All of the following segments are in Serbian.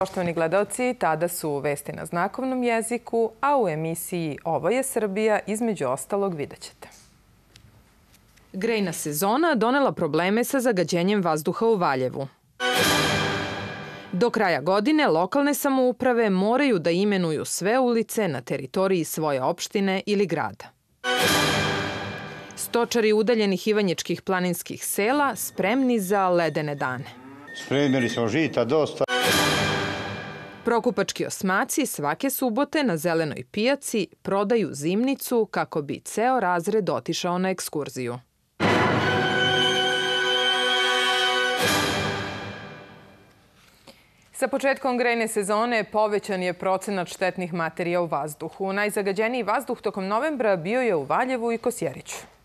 Poštovani gledalci, tada su vesti na znakovnom jeziku, a u emisiji Ovo je Srbija između ostalog vidjet ćete. Grejna sezona donela probleme sa zagađenjem vazduha u Valjevu. Do kraja godine lokalne samouprave moraju da imenuju sve ulice na teritoriji svoje opštine ili grada. Stočari udaljenih ivanjičkih planinskih sela spremni za ledene dane. Spremili smo žita dosta. Prokupački osmaci svake subote na zelenoj pijaci prodaju zimnicu kako bi ceo razred otišao na ekskurziju. Sa početkom grejne sezone povećan je procenat štetnih materija u vazduhu. Najzagađeniji vazduh tokom novembra bio je u Valjevu i Kosjeriću.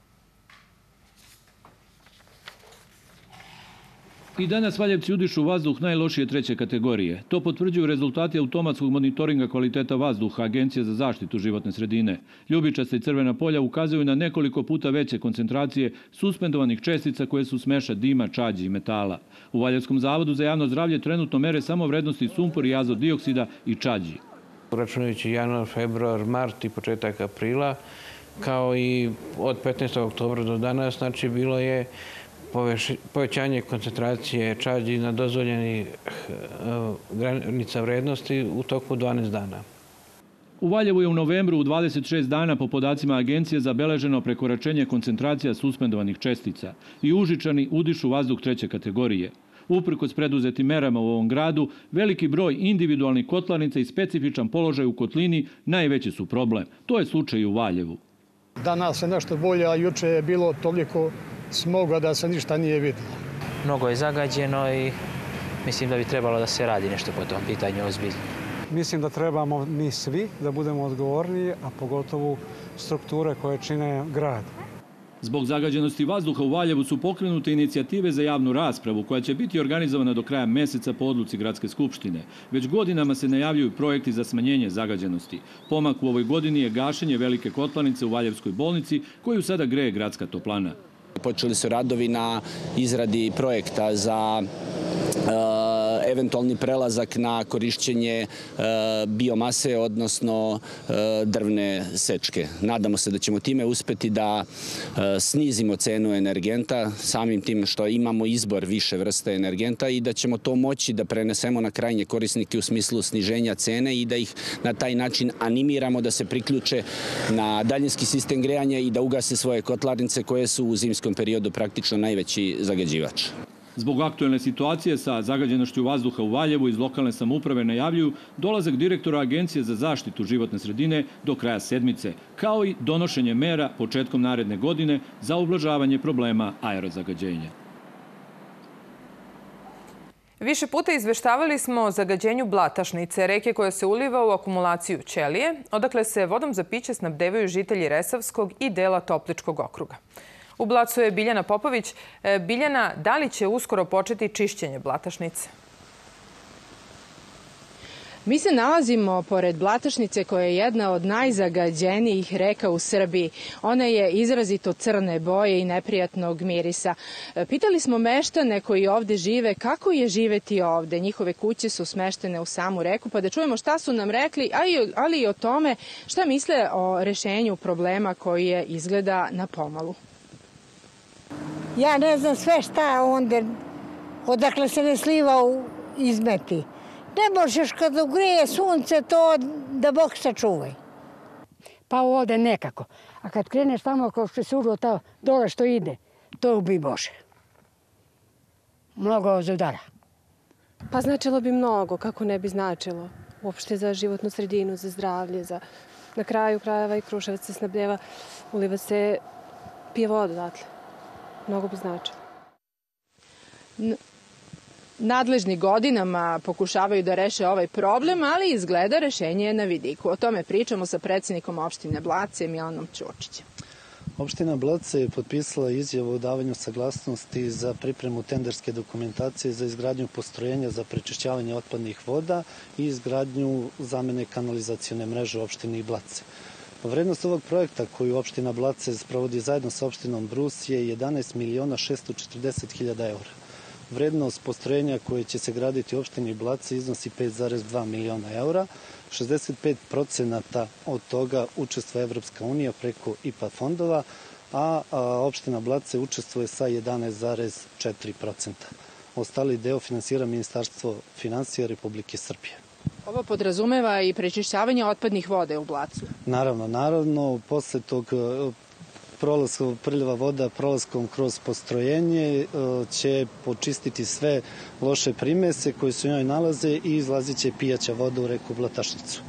I danas Valjevci udišu vazduh najlošije treće kategorije. To potvrđuju rezultati automatskog monitoringa kvaliteta vazduha Agencije za zaštitu životne sredine. Ljubičasta i crvena polja ukazuju na nekoliko puta veće koncentracije suspendovanih čestica koje su smeša dima, čađi i metala. U Valjevskom zavodu za javno zdravlje trenutno mere samo vrednosti sumpor i azot dioksida i čađi. Računajući januar, februar, mart i početak aprila, kao i od 15. oktobra do danas, znači bilo je povećanje koncentracije čađi na dozvoljenih eh, granica vrednosti u toku 12 dana. U Valjevu je u novembru u 26 dana po podacima agencije zabeleženo prekoračenje koncentracija suspendovanih čestica i užičani udišu vazduh treće kategorije. Uprkos preduzetim merama u ovom gradu, veliki broj individualnih kotlarnica i specifičan položaj u kotlini najveći su problem. To je slučaj i u Valjevu. Danas je nešto bolje, a juče je bilo toliko smoga da se ništa nije videlo. Mnogo je zagađeno i mislim da bi trebalo da se radi nešto po tom pitanju ozbiljno. Mislim da trebamo mi svi da budemo odgovorniji, a pogotovo strukture koje čine grad. Zbog zagađenosti vazduha u Valjevu su pokrenute inicijative za javnu raspravu koja će biti organizovana do kraja meseca po odluci Gradske skupštine. Već godinama se najavljuju projekti za smanjenje zagađenosti. Pomak u ovoj godini je gašenje velike kotlanice u Valjevskoj bolnici koju sada greje gradska toplana. Počeli su radovi na izradi projekta za eventualni prelazak na korišćenje e, biomase, odnosno e, drvne sečke. Nadamo se da ćemo time uspeti da snizimo cenu energenta, samim tim što imamo izbor više vrste energenta i da ćemo to moći da prenesemo na krajnje korisnike u smislu sniženja cene i da ih na taj način animiramo da se priključe na daljinski sistem grejanja i da ugase svoje kotlarnice koje su u zimskom periodu praktično najveći zagađivač. Zbog aktuelne situacije sa zagađenošću vazduha u Valjevu iz lokalne samouprave najavljuju dolazak direktora Agencije za zaštitu životne sredine do kraja sedmice, kao i donošenje mera početkom naredne godine za ublažavanje problema aerozagađenja. Više puta izveštavali smo o zagađenju Blatašnice, reke koja se uliva u akumulaciju Ćelije, odakle se vodom za piće snabdevaju žitelji Resavskog i dela Topličkog okruga. U Blacu je Biljana Popović. E, Biljana, da li će uskoro početi čišćenje Blatašnice? Mi se nalazimo pored Blatašnice koja je jedna od najzagađenijih reka u Srbiji. Ona je izrazito crne boje i neprijatnog mirisa. E, pitali smo meštane koji ovde žive kako je živeti ovde. Njihove kuće su smeštene u samu reku, pa da čujemo šta su nam rekli, ali i o tome šta misle o rešenju problema koji je izgleda na pomalu. Ja ne znam sve šta onda, odakle se ne sliva u izmeti. Ne možeš kad ugreje sunce to da Bog sačuvaj. Pa ovde nekako. A kad kreneš tamo kao što se uđo ta dole što ide, to ubi Bože. Mnogo zadara. Pa značilo bi mnogo, kako ne bi značilo. Uopšte za životnu sredinu, za zdravlje, za... Na kraju krajeva i Kruševac se snabdeva, uliva se, pije vodu odatle mnogo bi značilo. Nadležni godinama pokušavaju da reše ovaj problem, ali izgleda rešenje je na vidiku. O tome pričamo sa predsednikom opštine Blace, Milanom Ćočićem. Opština Blace je potpisala izjavu o davanju saglasnosti za pripremu tenderske dokumentacije za izgradnju postrojenja za prečišćavanje otpadnih voda i izgradnju zamene kanalizacione mreže u opštini Blace. Vrednost ovog projekta koju opština Blace sprovodi zajedno sa opštinom Brus je 11 miliona 640 hiljada eura. Vrednost postrojenja koje će se graditi u opštini Blace iznosi 5,2 miliona eura. 65% od toga učestva Evropska unija preko IPA fondova, a, opština Blace učestvuje sa 11,4%. Ostali deo finansira Ministarstvo financija Republike Srbije. Ovo podrazumeva i prečišćavanje otpadnih vode u Blacu. Naravno, naravno, posle tog e, prolaska prljava voda prolaskom kroz postrojenje e, će počistiti sve loše primese koje se u njoj nalaze i izlazit će pijaća voda u reku Blatašnicu.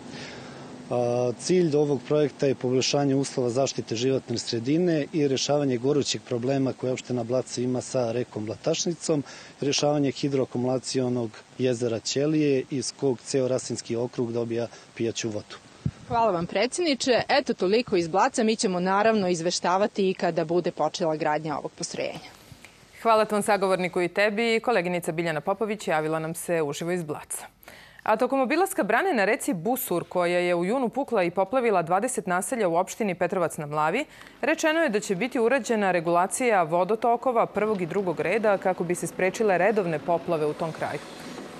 Cilj ovog projekta je poboljšanje uslova zaštite životne sredine i rešavanje gorućih problema koje opština Blaca ima sa rekom Blatašnicom, rešavanje hidroakumulacijonog jezera Ćelije iz kog ceo Rasinski okrug dobija pijaću vodu. Hvala vam predsjedniče. Eto toliko iz Blaca. Mi ćemo naravno izveštavati i kada bude počela gradnja ovog postrojenja. Hvala tvom sagovorniku i tebi. Koleginica Biljana Popović javila nam se uživo iz Blaca. A tokom obilaska brane na reci Busur, koja je u junu pukla i poplavila 20 naselja u opštini Petrovac na Mlavi, rečeno je da će biti urađena regulacija vodotokova prvog i drugog reda kako bi se sprečile redovne poplave u tom kraju.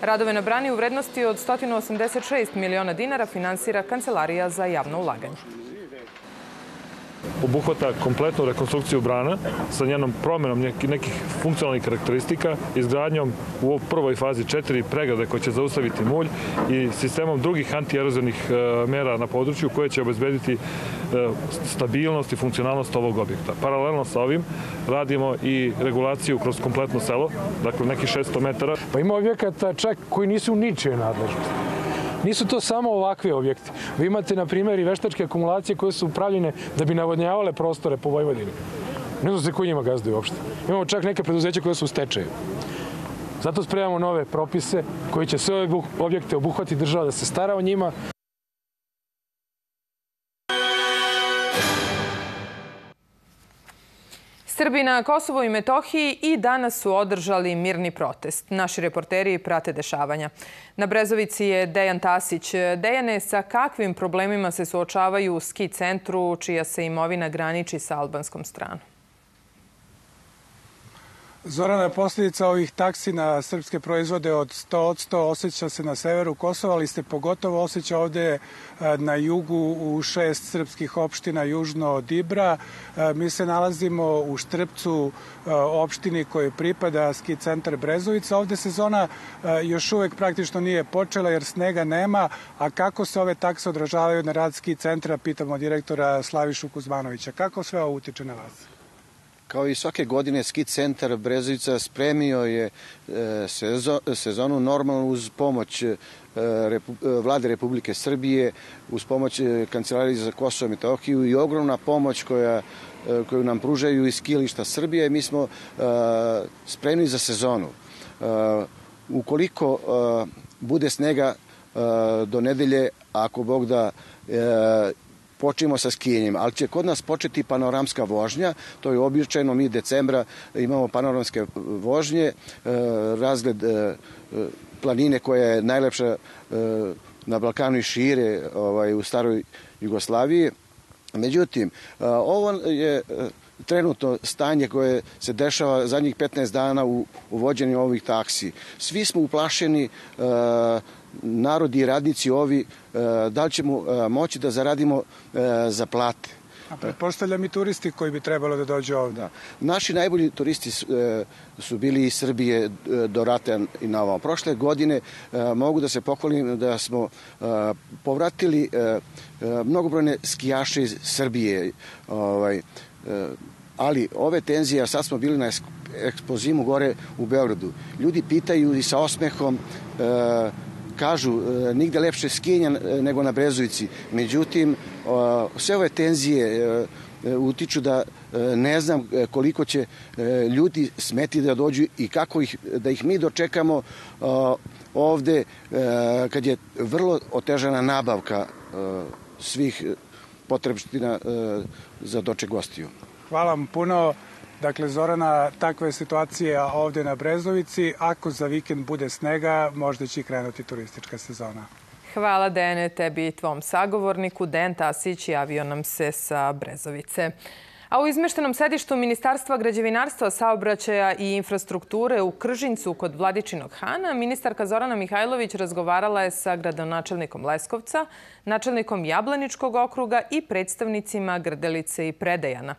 Radove na brani u vrednosti od 186 miliona dinara finansira Kancelarija za javno ulaganje obuhvata kompletnu rekonstrukciju brana sa njenom promenom nekih funkcionalnih karakteristika, izgradnjom u prvoj fazi četiri pregrade koje će zaustaviti mulj i sistemom drugih antierozivnih e, mera na području koje će obezbediti e, stabilnost i funkcionalnost ovog objekta. Paralelno sa ovim radimo i regulaciju kroz kompletno selo, dakle nekih 600 metara. Pa ima objekata čak koji nisu ničije nadležnosti. Nisu to samo ovakvi objekti. Vi imate, na primjer, i veštačke akumulacije koje su upravljene da bi navodnjavale prostore po Vojvodini. Ne znam se koji njima gazduju uopšte. Imamo čak neke preduzeća koje su u stečaju. Zato spremamo nove propise koji će sve ove objekte obuhvati država da se stara o njima, Srbi na Kosovo i Metohiji i danas su održali mirni protest. Naši reporteri prate dešavanja. Na Brezovici je Dejan Tasić. Dejane, sa kakvim problemima se suočavaju u ski centru čija se imovina graniči sa albanskom stranom? Zorana, posljedica ovih taksi na srpske proizvode od 100 od 100 osjeća se na severu Kosova, ali ste pogotovo osjeća ovde e, na jugu u šest srpskih opština južno od Ibra. E, mi se nalazimo u Štrpcu e, opštini koje pripada ski centar Brezovica. Ovde sezona još uvek praktično nije počela jer snega nema, a kako se ove takse odražavaju na rad ski centra, pitamo direktora Slavišu Kuzmanovića. Kako sve ovo utiče na vas? Kao i svake godine, ski centar Brezovica spremio je e, sezonu normalno uz pomoć e, e, vlade Republike Srbije, uz pomoć Kancelarije za Kosovo i Metohiju i ogromna pomoć koja koju nam pružaju iz skilišta Srbije. Mi smo spremni za sezonu. Ukoliko bude snega do nedelje, ako Bog da počnemo sa skijenjem, ali će kod nas početi panoramska vožnja, to je običajno, mi decembra imamo panoramske vožnje, e, razgled e, planine koja je najlepša e, na Balkanu i šire ovaj, u staroj Jugoslaviji. Međutim, ovo je trenutno stanje koje se dešava zadnjih 15 dana u, u vođenju ovih taksi. Svi smo uplašeni narodi i radnici ovi, e, da li ćemo e, moći da zaradimo e, za plate. A pretpostavljam i turisti koji bi trebalo da dođu ovde. Da. Naši najbolji turisti su bili iz Srbije do rata i na ovom. Prošle godine mogu da se pohvalim da smo povratili mnogobrojne skijaše iz Srbije. Ovaj, ali ove tenzije, a sad smo bili na ekspozimu gore u Beogradu. Ljudi pitaju i sa osmehom kažu e, nigde lepše skijenja e, nego na Brezovici. Međutim, sve ove tenzije e, utiču da ne znam koliko će ljudi smeti da dođu i kako ih, da ih mi dočekamo ovde kad je vrlo otežana nabavka svih potrebština za doček gostiju. Hvala vam puno. Dakle, Zorana, takva je situacija ovde na Brezovici. Ako za vikend bude snega, možda će i krenuti turistička sezona. Hvala Dene, tebi i tvom sagovorniku. Den Tasić javio nam se sa Brezovice. A u izmeštenom sedištu Ministarstva građevinarstva, saobraćaja i infrastrukture u Kržincu kod Vladičinog Hana, ministarka Zorana Mihajlović razgovarala je sa gradonačelnikom Leskovca, načelnikom Jablaničkog okruga i predstavnicima Grdelice i Predejana.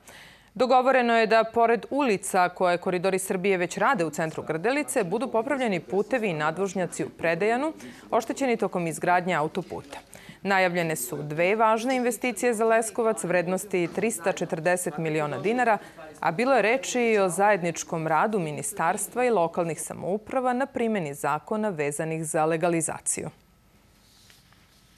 Dogovoreno je da, pored ulica koje koridori Srbije već rade u centru Grdelice, budu popravljeni putevi i nadvožnjaci u Predejanu, oštećeni tokom izgradnje autoputa. Najavljene su dve važne investicije za Leskovac vrednosti 340 miliona dinara, a bilo je reči i o zajedničkom radu ministarstva i lokalnih samouprava na primjeni zakona vezanih za legalizaciju.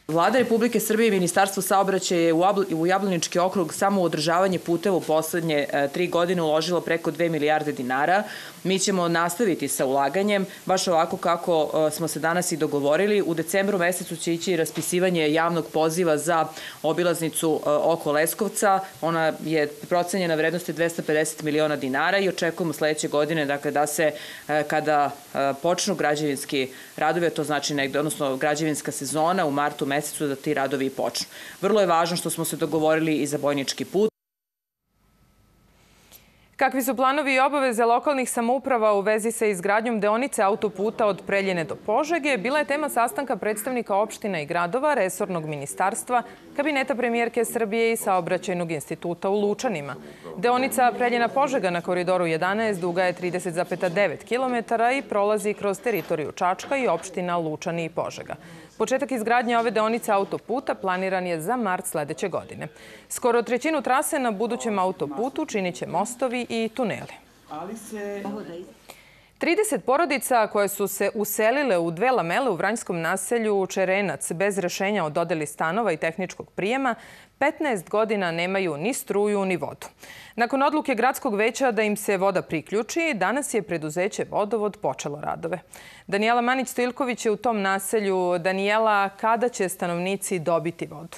Vlada Republike Srbije i Ministarstvo saobraćaja je u Jablanički okrug samo u održavanje puteva u poslednje e, tri godine uložilo preko 2 milijarde dinara. Mi ćemo nastaviti sa ulaganjem, baš ovako kako e, smo se danas i dogovorili. U decembru mesecu će ići raspisivanje javnog poziva za obilaznicu e, oko Leskovca. Ona je procenjena vrednosti 250 miliona dinara i očekujemo sledeće godine dakle, da se kada počnu građevinski radovi, to znači negde, odnosno građevinska sezona u martu mesecu, mesecu da ti radovi počnu. Vrlo je važno što smo se dogovorili i za bojnički put. Kakvi su planovi i obaveze lokalnih samouprava u vezi sa izgradnjom deonice autoputa od Preljene do Požege bila je tema sastanka predstavnika opština i gradova, resornog ministarstva, kabineta premijerke Srbije i saobraćajnog instituta u Lučanima. Deonica Preljena-Požega na koridoru 11 duga je 30,9 km i prolazi kroz teritoriju Čačka i opština Lučani i Požega. Početak izgradnje ove deonice autoputa planiran je za mart sledeće godine. Skoro trećinu trase na budućem autoputu činit će mostovi i tuneli. Ali se... 30 porodica koje su se uselile u dve lamele u Vranjskom naselju Čerenac bez rešenja o dodeli stanova i tehničkog prijema 15 godina nemaju ni struju ni vodu. Nakon odluke gradskog veća da im se voda priključi, danas je preduzeće Vodovod počelo radove. Danijela Manić-Stojilković je u tom naselju. Danijela, kada će stanovnici dobiti vodu?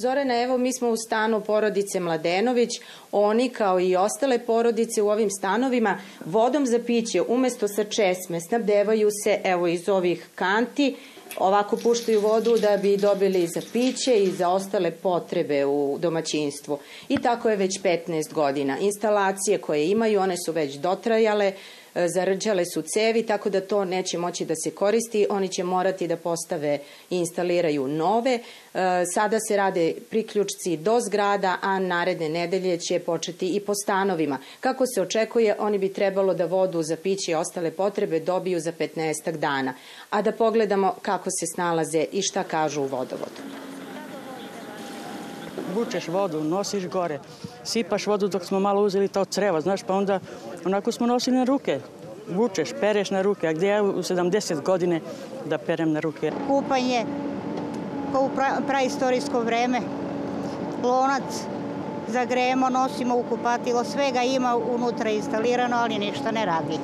Zorana, evo mi smo u stanu porodice Mladenović. Oni kao i ostale porodice u ovim stanovima vodom za piće umesto sa česme snabdevaju se evo iz ovih kanti ovako puštaju vodu da bi dobili za piće i za ostale potrebe u domaćinstvu. I tako je već 15 godina. Instalacije koje imaju, one su već dotrajale, zarđale su cevi, tako da to neće moći da se koristi. Oni će morati da postave i instaliraju nove. E, sada se rade priključci do zgrada, a naredne nedelje će početi i po stanovima. Kako se očekuje, oni bi trebalo da vodu za piće i ostale potrebe dobiju za 15 dana. A da pogledamo kako se snalaze i šta kažu u vodovodu vučeš vodu, nosiš gore, sipaš vodu dok smo malo uzeli to creva, znaš, pa onda onako smo nosili na ruke. Vučeš, pereš na ruke, a gde ja u 70 godine da perem na ruke? Kupanje, kao u pra, praistorijsko vreme, lonac, zagrejemo, nosimo u kupatilo, svega ima unutra instalirano, ali ništa ne radi.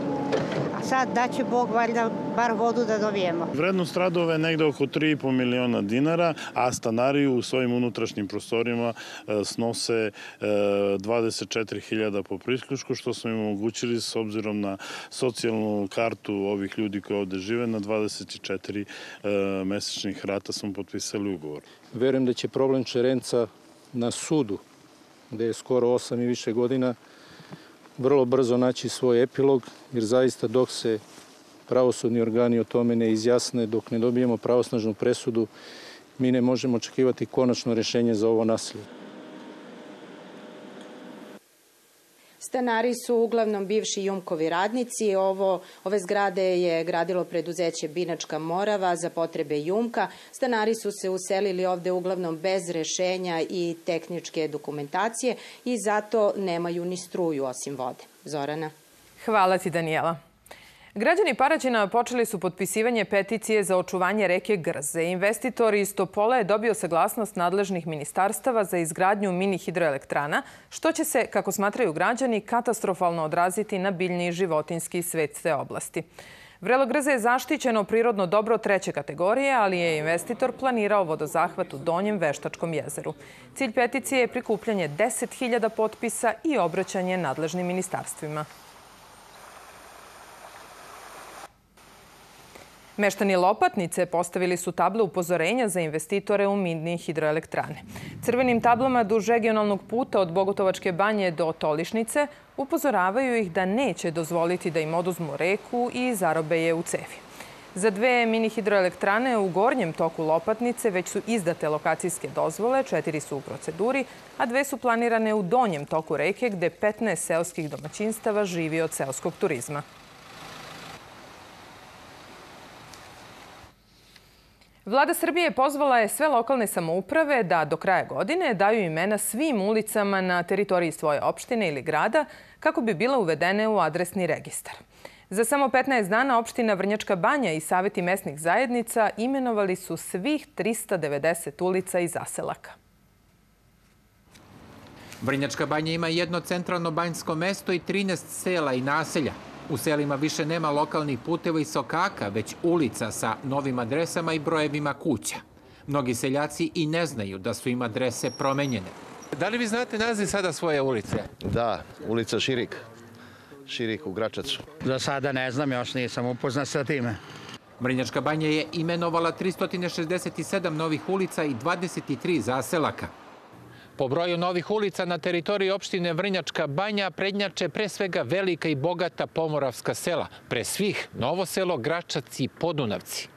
Sad da će Bog valjda bar vodu da dobijemo. Vrednost radova je negde oko 3,5 miliona dinara, a stanari u svojim unutrašnjim prostorima e, snose 24.000 e, po prisključku, što smo im omogućili s obzirom na socijalnu kartu ovih ljudi koji ovde žive na 24 e, mesečnih rata smo potpisali ugovor. Verujem da će problem Čerenca na sudu, gde je skoro 8 i više godina, vrlo brzo naći svoj epilog, jer zaista dok se pravosudni organi o tome ne izjasne, dok ne dobijemo pravosnažnu presudu, mi ne možemo očekivati konačno rešenje za ovo nasilje. Stanari su uglavnom bivši Jumkovi radnici. Ovo, ove zgrade je gradilo preduzeće Binačka Morava za potrebe Jumka. Stanari su se uselili ovde uglavnom bez rešenja i tehničke dokumentacije i zato nemaju ni struju osim vode. Zorana. Hvala ti, Danijela. Građani Paraćina počeli su potpisivanje peticije za očuvanje reke Grze. Investitor iz Topola je dobio saglasnost nadležnih ministarstava za izgradnju mini hidroelektrana, što će se, kako smatraju građani, katastrofalno odraziti na biljni i životinski svet te oblasti. Vrelo Grze je zaštićeno prirodno dobro treće kategorije, ali je investitor planirao vodozahvat u Donjem Veštačkom jezeru. Cilj peticije je prikupljanje 10.000 potpisa i obraćanje nadležnim ministarstvima. Meštani Lopatnice postavili su table upozorenja za investitore u mini hidroelektrane. Crvenim tablama duž regionalnog puta od Bogotovačke banje do Tolišnice upozoravaju ih da neće dozvoliti da im oduzmu reku i zarobe je u cevi. Za dve mini hidroelektrane u gornjem toku Lopatnice već su izdate lokacijske dozvole, četiri su u proceduri, a dve su planirane u donjem toku reke gde 15 seoskih domaćinstava živi od seoskog turizma. Vlada Srbije pozvala je sve lokalne samouprave da do kraja godine daju imena svim ulicama na teritoriji svoje opštine ili grada kako bi bila uvedene u adresni registar. Za samo 15 dana opština Vrnjačka banja i saveti mesnih zajednica imenovali su svih 390 ulica i zaselaka. Vrnjačka banja ima jedno centralno banjsko mesto i 13 sela i naselja. U selima više nema lokalnih puteva i sokaka, već ulica sa novim adresama i brojevima kuća. Mnogi seljaci i ne znaju da su im adrese promenjene. Da li vi znate naziv sada svoje ulice? Da, ulica Širik. Širik u Gračacu. Za sada ne znam, još nisam upoznat sa time. Vrnjačka banja je imenovala 367 novih ulica i 23 zaselaka. Po broju novih ulica na teritoriji opštine Vrnjačka banja prednjače pre svega velika i bogata pomoravska sela, pre svih Novo selo, Gračac i Podunavci.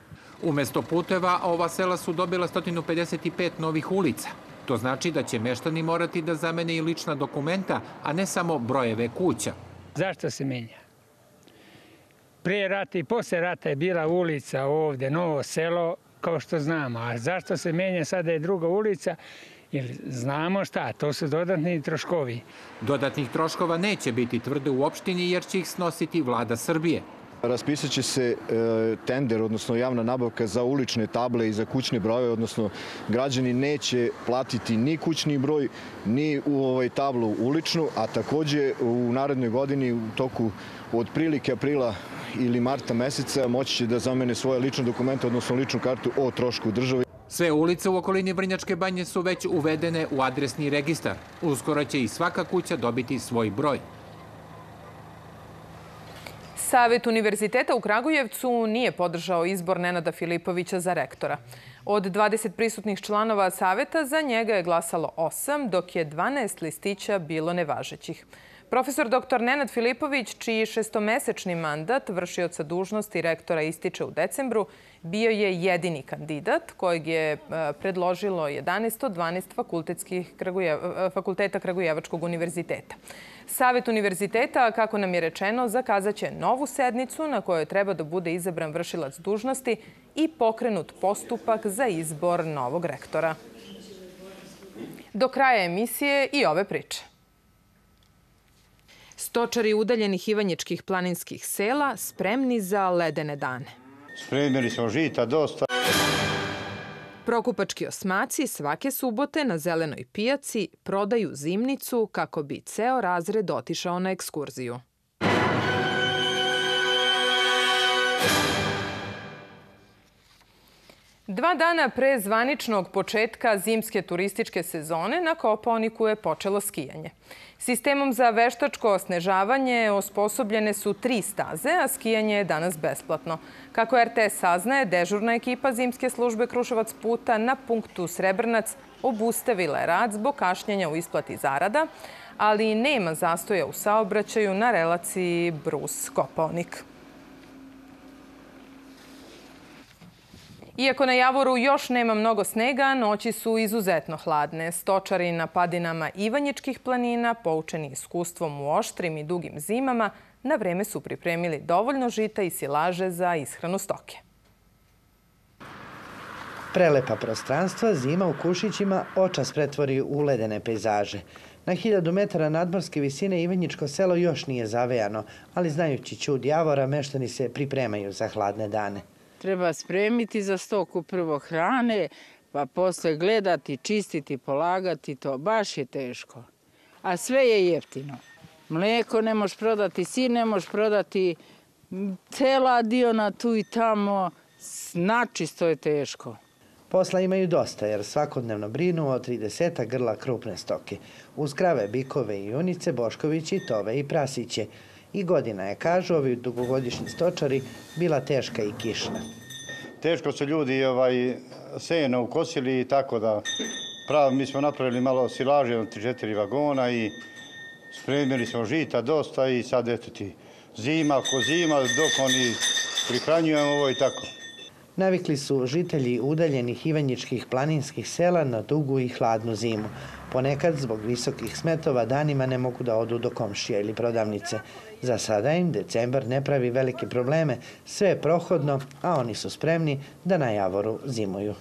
Umesto puteva, ova sela su dobila 155 novih ulica. To znači da će meštani morati da zamene i lična dokumenta, a ne samo brojeve kuća. Zašto se menja? Prije rata i posle rata je bila ulica ovde, Novo selo, kao što znamo. A zašto se menja sada je druga ulica? Jer znamo šta, to su dodatni troškovi. Dodatnih troškova neće biti tvrde u opštini jer će ih snositi vlada Srbije. Raspisat će se e, tender, odnosno javna nabavka za ulične table i za kućne brojeve, odnosno građani neće platiti ni kućni broj, ni u ovaj tablu uličnu, a takođe u narednoj godini u toku od prilike aprila ili marta meseca moći će da zamene svoje lične dokumente, odnosno ličnu kartu o trošku države. Sve ulice u okolini Vrnjačke banje su već uvedene u adresni registar. Uskoro će i svaka kuća dobiti svoj broj. Savet Univerziteta u Kragujevcu nije podržao izbor Nenada Filipovića za rektora. Od 20 prisutnih članova Saveta za njega je glasalo 8, dok je 12 listića bilo nevažećih. Profesor dr. Nenad Filipović, čiji šestomesečni mandat vršioca dužnosti rektora ističe u decembru, bio je jedini kandidat kojeg je e, predložilo 11 od 12 fakultetskih e, fakulteta Kragujevačkog univerziteta. Savet univerziteta, kako nam je rečeno, zakazaće novu sednicu na kojoj treba da bude izabran vršilac dužnosti i pokrenut postupak za izbor novog rektora. Do kraja emisije i ove priče. Stočari udaljenih ivanjičkih planinskih sela spremni za ledene dane. Spremili smo žita dosta. Prokupački osmaci svake subote na zelenoj pijaci prodaju zimnicu kako bi ceo razred otišao na ekskurziju. Dva dana pre zvaničnog početka zimske turističke sezone na Koponiku je počelo skijanje. Sistemom za veštačko osnežavanje osposobljene su tri staze, a skijanje je danas besplatno. Kako RTS saznaje, dežurna ekipa zimske službe Kruševac puta na punktu Srebrnac obustavila je rad zbog kašnjenja u isplati zarada, ali nema zastoja u saobraćaju na relaciji Brus-Koponik. Iako na Javoru još nema mnogo snega, noći su izuzetno hladne. Stočari na padinama Ivanjičkih planina, poučeni iskustvom u oštrim i dugim zimama, na vreme su pripremili dovoljno žita i silaže za ishranu stoke. Prelepa prostranstva zima u Kušićima očas pretvori u ledene pejzaže. Na hiljadu metara nadmorske visine Ivanjičko selo još nije zavejano, ali znajući čud Javora, meštani se pripremaju za hladne dane. Treba spremiti za stoku prvo hrane, pa posle gledati, čistiti, polagati, to baš je teško. A sve je jeftino. Mleko ne možeš prodati, sir ne možeš prodati, cela diona tu i tamo, načisto je teško. Posla imaju dosta jer svakodnevno brinu o 30 grla krupne stoke. Uz krave, bikove i junice, boškovići, tove i prasiće. I godina je, kažu ovi dugogodišnji stočari, bila teška i kišna. teško su ljudi ovaj, seno ukosili i tako da pravo, mi smo napravili malo silaže od 3-4 vagona i spremili smo žita dosta i sad eto ti zima ko zima dok oni prihranjujemo ovo i tako. Navikli su žitelji udaljenih ivanjičkih planinskih sela na dugu i hladnu zimu. Ponekad, zbog visokih smetova, danima ne mogu da odu do komšija ili prodavnice. Za sada im decembar ne pravi velike probleme, sve je prohodno, a oni su spremni da na Javoru zimuju.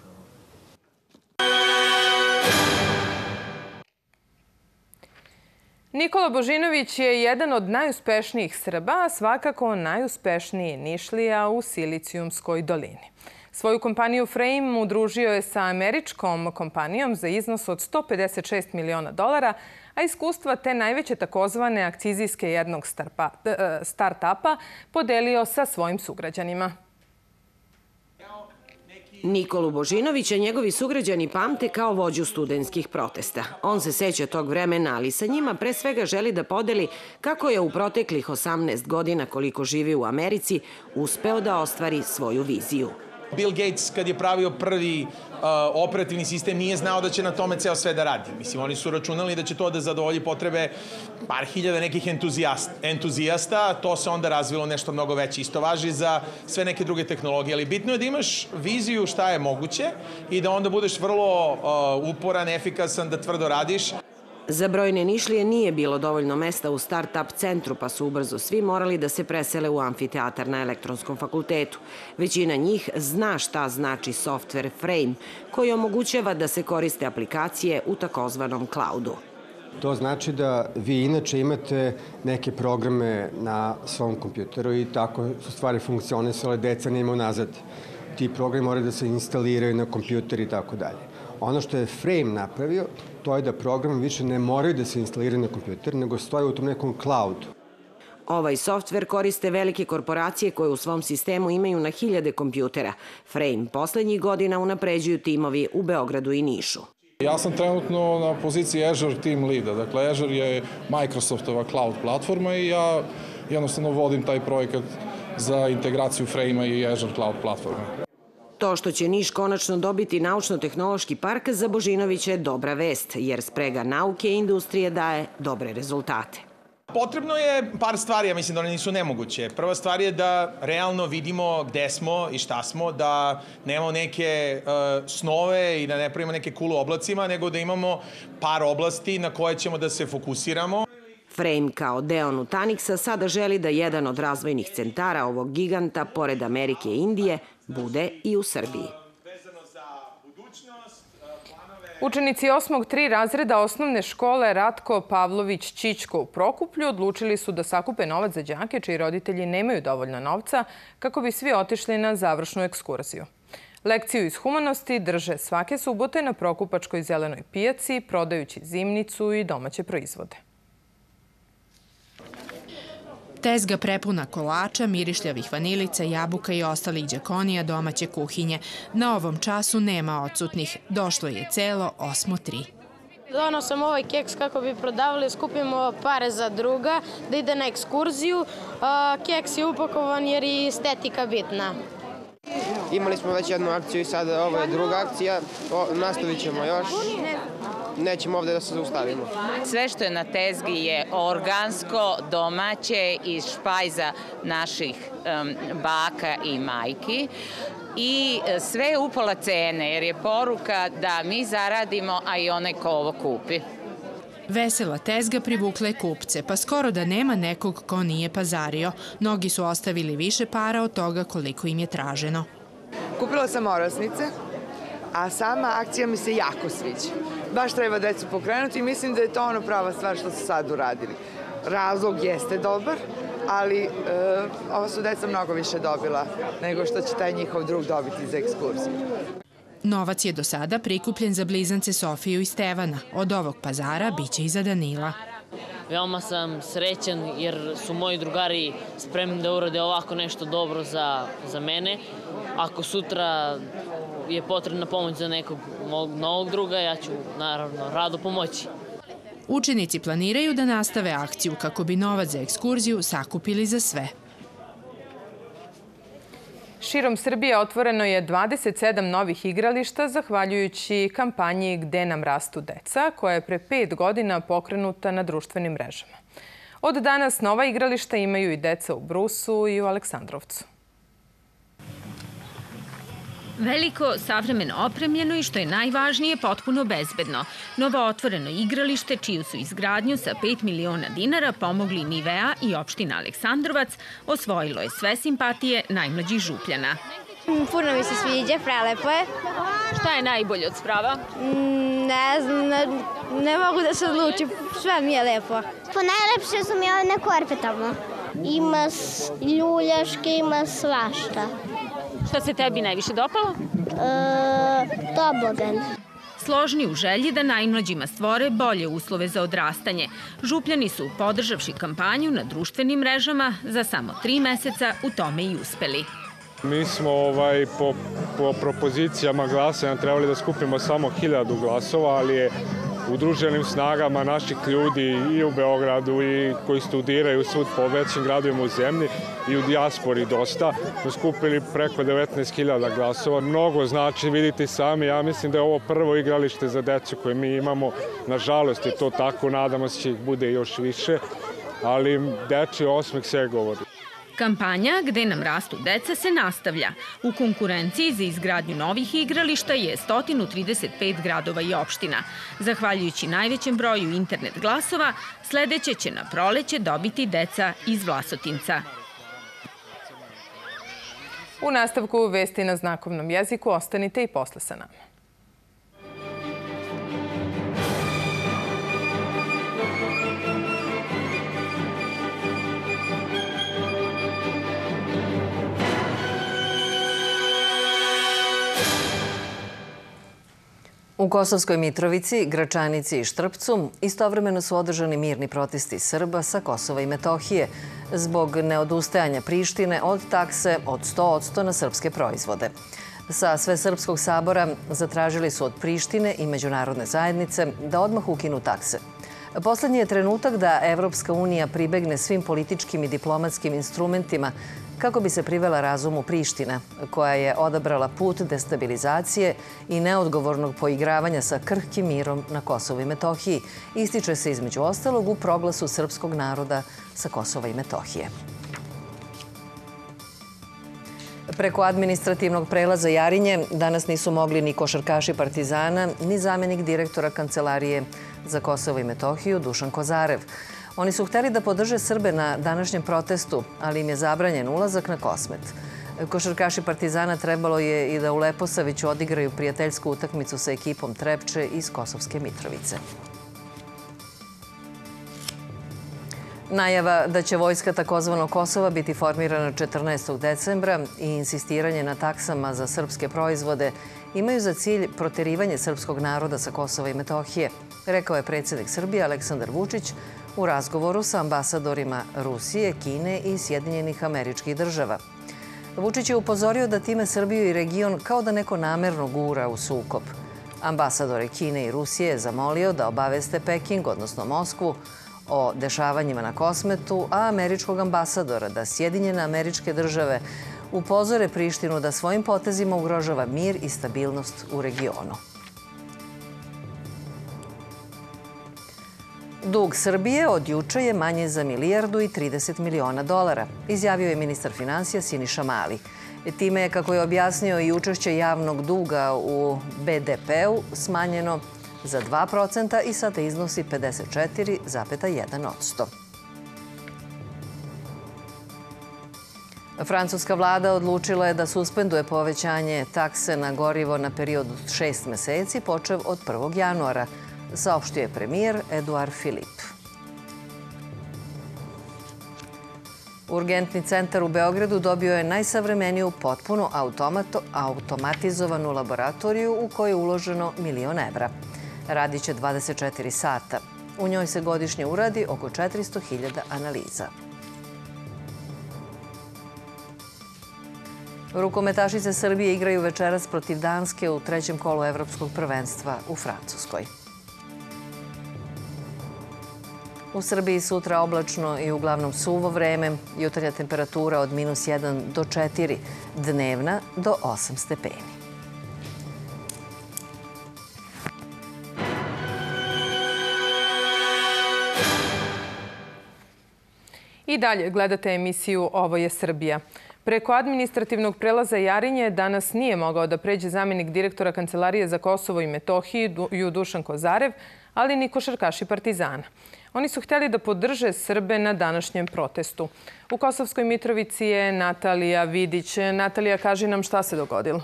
Nikola Božinović je jedan od najuspešnijih Srba, a svakako najuspešniji Nišlija u Silicijumskoj dolini. Svoju kompaniju Frame udružio je sa američkom kompanijom za iznos od 156 miliona dolara, a iskustva te najveće takozvane akcizijske jednog start-upa podelio sa svojim sugrađanima. Nikolu Božinovića njegovi sugrađani pamte kao vođu studenskih protesta. On se seća tog vremena, ali sa njima pre svega želi da podeli kako je u proteklih 18 godina koliko živi u Americi uspeo da ostvari svoju viziju. Bill Gates kad je pravio prvi uh, operativni sistem nije znao da će na tome ceo sve da radi. Mislim, oni su računali da će to da zadovolji potrebe par hiljada nekih entuzijast, entuzijasta, to se onda razvilo nešto mnogo veće. Isto važi za sve neke druge tehnologije, ali bitno je da imaš viziju šta je moguće i da onda budeš vrlo uh, uporan, efikasan, da tvrdo radiš. Za brojne Nišlije nije bilo dovoljno mesta u start-up centru, pa su ubrzo svi morali da se presele u amfiteatar na elektronskom fakultetu. Većina njih zna šta znači software Frame, koji omogućava da se koriste aplikacije u takozvanom cloudu. To znači da vi inače imate neke programe na svom kompjuteru i tako su stvari funkcionisale decenijima unazad. Ti programi moraju da se instaliraju na kompjuter i tako dalje. Ono što je Frame napravio, to je da programi više ne moraju da se instaliraju na kompjuter, nego stoje u tom nekom cloudu. Ovaj softver koriste velike korporacije koje u svom sistemu imaju na hiljade kompjutera. Frame poslednjih godina unapređuju timovi u Beogradu i Nišu. Ja sam trenutno na poziciji Azure Team Leada. Dakle, Azure je Microsoftova cloud platforma i ja jednostavno vodim taj projekat za integraciju Frame-a i Azure cloud platforme. To što će Niš konačno dobiti naučno-tehnološki park za Božinovića je dobra vest, jer sprega nauke i industrije daje dobre rezultate. Potrebno je par stvari, ja mislim da one nisu nemoguće. Prva stvar je da realno vidimo gde smo i šta smo, da nemamo neke uh, snove i da ne pravimo neke kulu oblacima, nego da imamo par oblasti na koje ćemo da se fokusiramo. Frame kao deo Nutanix-a sada želi da jedan od razvojnih centara ovog giganta, pored Amerike i Indije, bude i u Srbiji. Učenici 8. 3 razreda osnovne škole Ratko Pavlović Čičko u Prokuplju odlučili su da sakupe novac za đake čiji roditelji nemaju dovoljno novca kako bi svi otišli na završnu ekskurziju. Lekciju iz humanosti drže svake subote na Prokupačkoj zelenoj pijaci, prodajući zimnicu i domaće proizvode. Tezga prepuna kolača, mirišljavih vanilica, jabuka i ostalih džakonija domaće kuhinje. Na ovom času nema odsutnih. Došlo je celo 8.3. Donao sam ovaj keks kako bi prodavali, skupimo pare za druga, da ide na ekskurziju. Keks je upakovan jer je estetika bitna. Imali smo već jednu akciju i sad ovo je druga akcija. O, nastavit ćemo još nećemo ovde da se zaustavimo. Sve što je na tezgi je organsko, domaće iz špajza naših um, baka i majki i e, sve je upola cene jer je poruka da mi zaradimo, a i onaj ko ovo kupi. Vesela tezga privukle kupce, pa skoro da nema nekog ko nije pazario. Mnogi su ostavili više para od toga koliko im je traženo. Kupila sam orasnice, a sama akcija mi se jako sviđa. Baš treba decu pokrenuti i mislim da je to ono prava stvar što su sad uradili. Razlog jeste dobar, ali e, ova su deca mnogo više dobila nego što će taj njihov drug dobiti za ekskurziju. Novac je do sada prikupljen za blizance Sofiju i Stevana. Od ovog pazara biće i za Danila. Veoma sam srećan jer su moji drugari spremni da urade ovako nešto dobro za, za mene. Ako sutra je potrebna pomoć za nekog mog novog druga, ja ću naravno rado pomoći. Učenici planiraju da nastave akciju kako bi novac za ekskurziju sakupili za sve. Širom Srbije otvoreno je 27 novih igrališta zahvaljujući kampanji Gde nam rastu deca, koja je pre pet godina pokrenuta na društvenim mrežama. Od danas nova igrališta imaju i deca u Brusu i u Aleksandrovcu. Veliko, savremeno opremljeno i što je najvažnije, potpuno bezbedno. Novo otvoreno igralište, čiju su izgradnju sa 5 miliona dinara pomogli Nivea i opština Aleksandrovac, osvojilo je sve simpatije najmlađih župljana. Puno mi se sviđa, prelepo je. Šta je najbolje od sprava? Mm, ne znam, ne, ne mogu da se odlučim, sve mi je lepo. Pa najlepše su mi ove korpe tamo. Ima ljuljaške, ima svašta. Šta se tebi najviše dopalo? E, tobogan složni u želji da najmlađima stvore bolje uslove za odrastanje. Župljani su, podržavši kampanju na društvenim mrežama, za samo tri meseca u tome i uspeli. Mi smo ovaj, po, po propozicijama glasanja trebali da skupimo samo hiljadu glasova, ali je udruženim snagama naših ljudi i u Beogradu i koji studiraju svud po većim gradovima u zemlji i u dijaspori dosta. Smo skupili preko 19.000 glasova. Mnogo znači, vidite sami, ja mislim da je ovo prvo igralište za decu koje mi imamo. Nažalost je to tako, nadamo se će ih bude još više, ali deči osmeh sve govori. Kampanja Gde nam rastu deca se nastavlja. U konkurenciji za izgradnju novih igrališta je 135 gradova i opština. Zahvaljujući najvećem broju internet glasova, sledeće će na proleće dobiti deca iz Vlasotinca. U nastavku vesti na znakovnom jeziku ostanite i posle sa nama. U Kosovskoj Mitrovici, Gračanici i Štrpcu istovremeno su održani mirni protesti Srba sa Kosova i Metohije zbog neodustajanja Prištine od takse od 100% na srpske proizvode. Sa Svesrpskog sabora zatražili su od Prištine i međunarodne zajednice da odmah ukinu takse. Poslednji je trenutak da Evropska unija pribegne svim političkim i diplomatskim instrumentima kako bi se privela razumu Priština, koja je odabrala put destabilizacije i neodgovornog poigravanja sa krhkim mirom na Kosovo i Metohiji, ističe se između ostalog u proglasu srpskog naroda sa Kosova i Metohije. Preko administrativnog prelaza Jarinje danas nisu mogli ni košarkaši Partizana, ni zamenik direktora Kancelarije za Kosovo i Metohiju Dušan Kozarev. Oni su hteli da podrže Srbe na današnjem protestu, ali im je zabranjen ulazak na Kosmet. Košarkaši Partizana trebalo je i da u Leposaviću odigraju prijateljsku utakmicu sa ekipom Trepče iz Kosovske Mitrovice. Najava da će vojska takozvano Kosova biti formirana 14. decembra i insistiranje na taksama za srpske proizvode imaju za cilj proterivanje srpskog naroda sa Kosova i Metohije, rekao je predsednik Srbije Aleksandar Vučić u razgovoru sa ambasadorima Rusije, Kine i Sjedinjenih američkih država. Vučić je upozorio da time Srbiju i region kao da neko namerno gura u sukob. Ambasadore Kine i Rusije je zamolio da obaveste Peking, odnosno Moskvu, o dešavanjima na kosmetu, a američkog ambasadora da Sjedinjene američke države upozore Prištinu da svojim potezima ugrožava mir i stabilnost u regionu. Dug Srbije od juče je manje za milijardu i 30 miliona dolara, izjavio je ministar financija Siniša Mali. Time je, kako je objasnio, i učešće javnog duga u BDP-u smanjeno za 2% i sada iznosi 54,1%. Francuska vlada odlučila je da suspenduje povećanje takse na gorivo na period od šest meseci, počev od 1. januara – saopštio je premijer Eduard Filip. Urgentni centar u Beogradu dobio je najsavremeniju potpuno automatizovanu laboratoriju u kojoj je uloženo milion evra. Radiće 24 sata. U njoj se godišnje uradi oko 400.000 analiza. Rukometašice Srbije igraju večeras protiv Danske u trećem kolu Evropskog prvenstva u Francuskoj. U Srbiji sutra oblačno i uglavnom suvo vreme, jutarnja temperatura od minus 1 do 4, dnevna do 8 stepeni. I dalje gledate emisiju Ovo je Srbija. Preko administrativnog prelaza Jarinje danas nije mogao da pređe zamjenik direktora Kancelarije za Kosovo i Metohiju Dušan Kozarev, ali ni košarkaši Partizana. Oni su hteli da podrže Srbe na današnjem protestu. U Kosovskoj Mitrovici je Natalija Vidić. Natalija, kaži nam šta se dogodilo.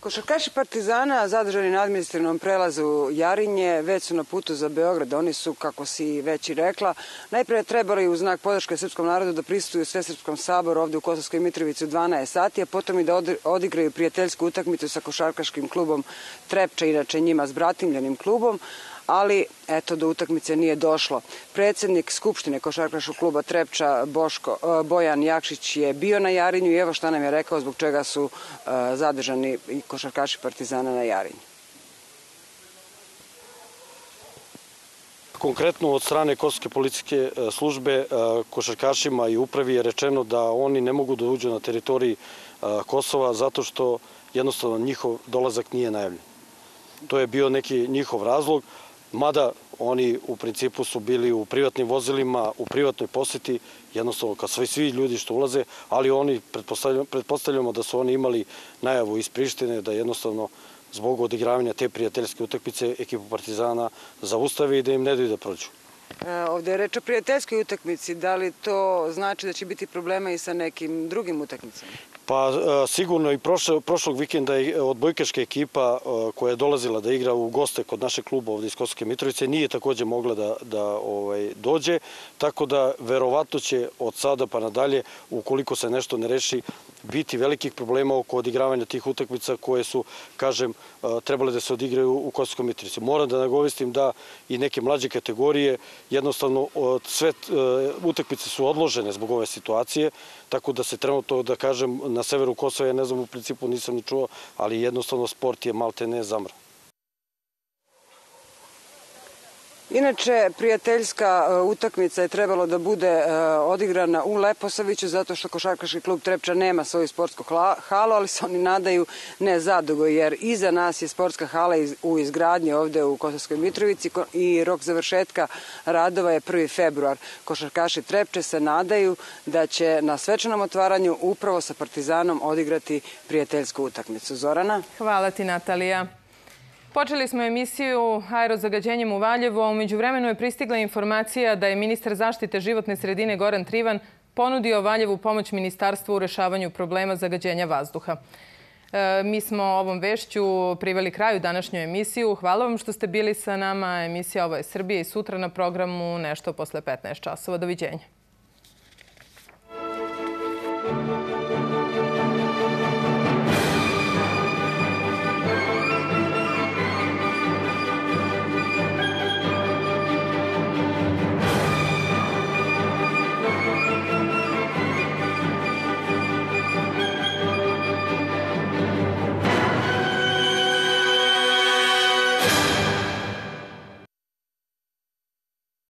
Košarkaši Partizana zadržani na administrativnom prelazu Jarinje već su na putu za Beograd. Oni su, kako si već i rekla, najpre trebali u znak podrške srpskom narodu da pristuju sve srpskom saboru ovde u Kosovskoj Mitrovici u 12 sati, a potom i da odigraju prijateljsku utakmicu sa košarkaškim klubom Trepča, inače njima s bratimljenim klubom, ali eto do utakmice nije došlo. Predsednik Skupštine Košarkaškog kluba Trepča Boško, e, Bojan Jakšić je bio na Jarinju i evo šta nam je rekao zbog čega su e, zadržani i košarkaši Partizana na Jarinju. Konkretno od strane Kosovske policijske e, službe košarkašima i upravi je rečeno da oni ne mogu da uđu na teritoriji Kosova zato što jednostavno njihov dolazak nije najavljen. To je bio neki njihov razlog, Mada oni u principu su bili u privatnim vozilima, u privatnoj poseti, jednostavno kao svi, svi ljudi što ulaze, ali oni, pretpostavljamo, pretpostavljamo da su oni imali najavu iz Prištine da jednostavno zbog odigravanja te prijateljske utakmice ekipu Partizana zaustavi i da im ne daju da prođu. E, ovde je reč o prijateljskoj utakmici. Da li to znači da će biti problema i sa nekim drugim utakmicama? Pa e, sigurno i prošlog vikenda je odbojkaška ekipa e, koja je dolazila da igra u goste kod naše kluba ovde iz Kosovske Mitrovice nije takođe mogla da, da ovaj, dođe, tako da verovatno će od sada pa nadalje, ukoliko se nešto ne reši, biti velikih problema oko odigravanja tih utakmica koje su, kažem, e, trebale da se odigraju u Kosovskoj Mitrovici. Moram da nagovestim da i neke mlađe kategorije, jednostavno sve utakmice su odložene zbog ove situacije, tako da se trenutno, da kažem, na severu Kosova, ja ne znam, u principu nisam ni čuo, ali jednostavno sport je malte ne zamra. Inače, prijateljska e, utakmica je trebalo da bude e, odigrana u Leposaviću zato što Košarkaški klub Trepča nema svoju sportsku halu, ali se oni nadaju ne zadugo, jer iza nas je sportska hala u izgradnji ovde u Kosovskoj Mitrovici i rok završetka radova je 1. februar. Košarkaši Trepče se nadaju da će na svečanom otvaranju upravo sa Partizanom odigrati prijateljsku utakmicu. Zorana? Hvala ti, Natalija. Počeli smo emisiju aerozagađenjem u Valjevu, a umeđu vremenu je pristigla informacija da je ministar zaštite životne sredine Goran Trivan ponudio Valjevu pomoć ministarstvu u rešavanju problema zagađenja vazduha. E, mi smo ovom vešću priveli kraju današnju emisiju. Hvala vam što ste bili sa nama. Emisija Ovo je Srbije i sutra na programu nešto posle 15 časova. Doviđenja.